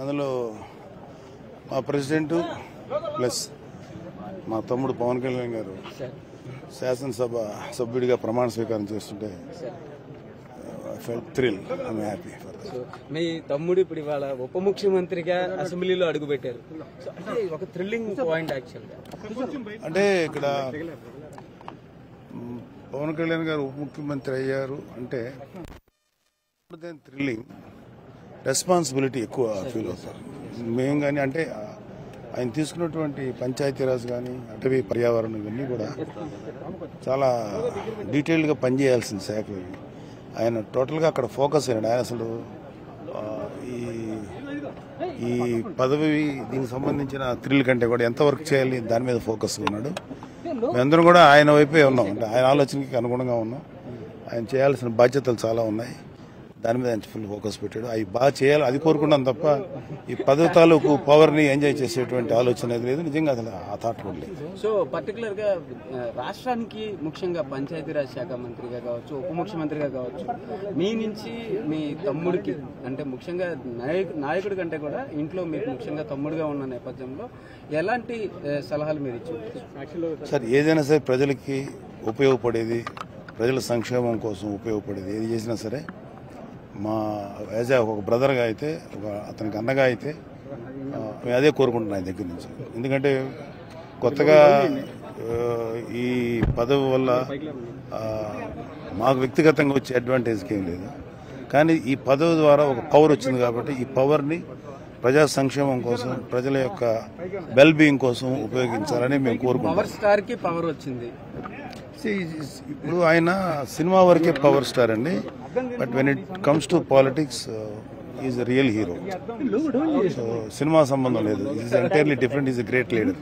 అందులో మా president plus మా తమ్ముడు పవన్ కళ్యాణ్ గారు శాసనసభ సభ్యుడిగా ప్రమాణ స్వీకారం చేస్తుంటే థ్రిల్ హ్యాపీ మీ తమ్ముడు ఇప్పుడు ఇవాళ ఉప ముఖ్యమంత్రిగా అసెంబ్లీలో అడుగుపెట్టారు. సో అంటే ఒక థ్రిల్లింగ్ పాయింట్ యాక్చువల్గా అంటే ఇక్కడ పవన్ కళ్యాణ్ గారు ఉప ముఖ్యమంత్రి అయ్యారు అంటే థ్రిల్లింగ్ రెస్పాన్సిబిలిటీ ఎక్కువ ఫీల్ అవుతారు. మేము కానీ అంటే ఆయన తీసుకున్నటువంటి పంచాయతీరాజ్ కానీ అటవీ పర్యావరణం ఇవన్నీ కూడా చాలా డీటెయిల్డ్గా పనిచేయాల్సిన శాఖలు ఆయన టోటల్గా అక్కడ ఫోకస్ అయ్యాడు ఆయన అసలు ఈ ఈ పదవి దీనికి సంబంధించిన థ్రిల్ కంటే కూడా ఎంత వర్క్ చేయాలి దాని మీద ఫోకస్ ఉన్నాడు. మేమందరం కూడా ఆయన వైపే ఉన్నాం. అంటే ఆయన ఆలోచనకి అనుగుణంగా ఉన్నాం. ఆయన చేయాల్సిన బాధ్యతలు చాలా ఉన్నాయి. దాని మీద ఆయన ఫుల్ ఫోకస్ పెట్టాడు. అవి బాగా చేయాలి అది కోరుకున్నాం తప్ప ఈ పదవి తాలూకు పవర్ని ఎంజాయ్ చేసేటువంటి ఆలోచన లేదు. నిజంగా అసలు ఆ థాట్ కూడా లేదు. సో పర్టికులర్గా ఆ, రాష్ట్రానికి ముఖ్యంగా పంచాయతీరాజ్ శాఖ మంత్రిగా కావచ్చు ఉప ముఖ్యమంత్రిగా కావచ్చు మీ నుంచి మీ తమ్ముడికి అంటే ముఖ్యంగా నాయకు నాయకుడి కంటే కూడా ఇంట్లో మీకు ముఖ్యంగా తమ్ముడుగా ఉన్న నేపథ్యంలో ఎలాంటి సలహాలు మీరు ఇచ్చారు? సార్ ఏదైనా సరే ప్రజలకి ఉపయోగపడేది ప్రజల సంక్షేమం కోసం ఉపయోగపడేది ఏది చేసినా సరే మా యాజ్ ఒక బ్రదర్గా అయితే ఒక అతనికి అన్నగా అయితే మేము అదే కోరుకుంటున్నాను దగ్గర నుంచి. ఎందుకంటే కొత్తగా ఈ పదవి వల్ల మాకు వ్యక్తిగతంగా వచ్చే అడ్వాంటేజ్కి ఏం లేదు. కానీ ఈ పదవి ద్వారా ఒక పవర్ వచ్చింది కాబట్టి ఈ పవర్ని ప్రజా సంక్షేమం కోసం ప్రజల యొక్క వెల్బీయింగ్ కోసం ఉపయోగించాలని మేము కోరుకుంటున్నాం. పవర్ స్టార్కి పవర్ వచ్చింది. ఇప్పుడు ఆయన సినిమా వరకే పవర్ స్టార్ అండి. But when it comes to politics is real hero cinema సంబంధం లేదు. Is entirely different is great leader